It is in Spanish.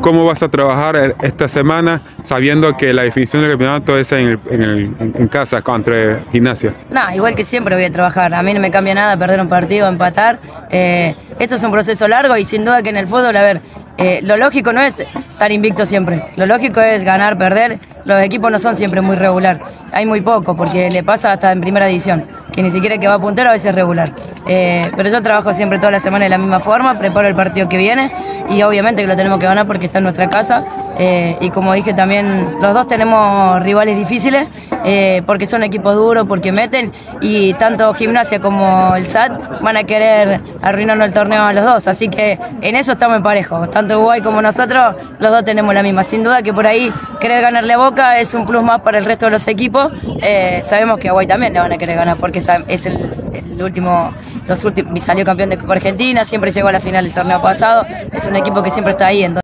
¿Cómo vas a trabajar esta semana sabiendo que la definición del campeonato es en, en, en casa contra Gimnasia? No, igual que siempre voy a trabajar. A mí no me cambia nada perder un partido, empatar. Eh, esto es un proceso largo y sin duda que en el fútbol, a ver, eh, lo lógico no es estar invicto siempre. Lo lógico es ganar, perder. Los equipos no son siempre muy regular. Hay muy poco porque le pasa hasta en primera división, que ni siquiera que va a puntero a veces regular. Eh, pero yo trabajo siempre toda la semana de la misma forma, preparo el partido que viene y obviamente que lo tenemos que ganar porque está en nuestra casa. Eh, y como dije también, los dos tenemos rivales difíciles eh, porque son equipos duros, porque meten y tanto Gimnasia como el SAT van a querer arruinarnos el torneo a los dos. Así que en eso estamos en parejo. Tanto Uruguay como nosotros, los dos tenemos la misma. Sin duda que por ahí querer ganarle a Boca es un plus más para el resto de los equipos. sabemos que a Uruguay también le van a querer ganar porque es el, el último los últimos, salió campeón de Copa Argentina, siempre llegó a la final del torneo pasado, es un equipo que siempre está ahí. Entonces